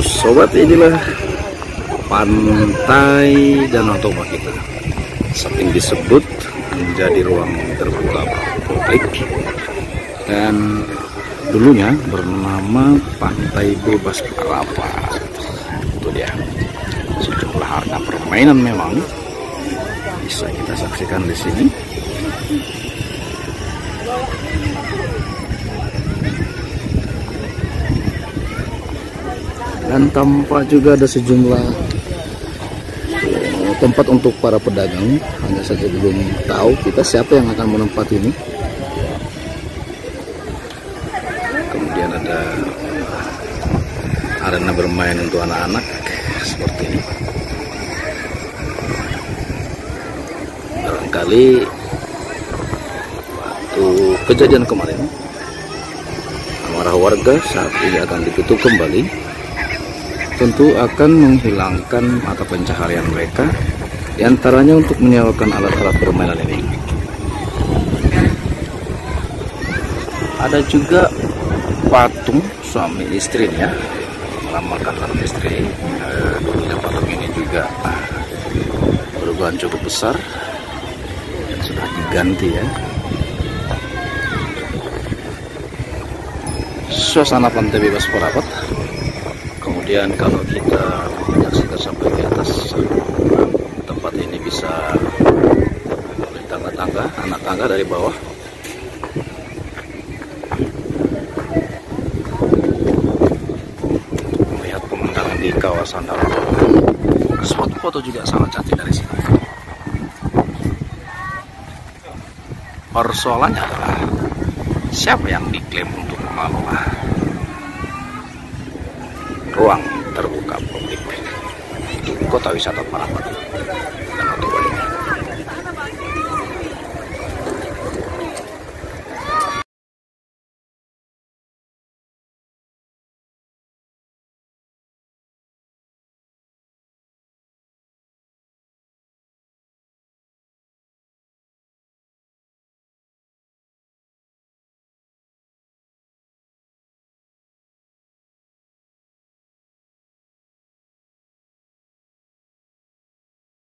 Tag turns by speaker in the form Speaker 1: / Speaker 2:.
Speaker 1: Sobat inilah pantai Danau Toba kita. Sering disebut menjadi ruang terbuka publik dan dulunya bernama Pantai Bebas Kelapa. Itu dia. Sejumlah harga permainan memang bisa kita saksikan di sini. Dan tampak juga ada sejumlah eh, tempat untuk para pedagang. Hanya saja belum tahu kita siapa yang akan menempati ini. Kemudian ada arena bermain untuk anak-anak seperti ini. Barangkali waktu kejadian kemarin amarah warga saat ini akan ditutup kembali tentu akan menghilangkan mata pencaharian mereka di antaranya untuk menyewakan alat-alat permainan ini ada juga patung suami istrinya melambangkan suami istri. Eh, dulunya patung ini juga ah, berukuran cukup besar. Dan sudah diganti ya. Suasana pantai bebas perapat kemudian kalau kita menyaksikan sampai di atas tempat ini bisa melalui tangga-tangga anak tangga dari bawah. Melihat pemandangan di kawasan dalam. Spot foto juga sangat cantik dari sini. Persoalannya adalah siapa yang diklaim untuk mengelola ruang terbuka publik. Kota wisata Parapat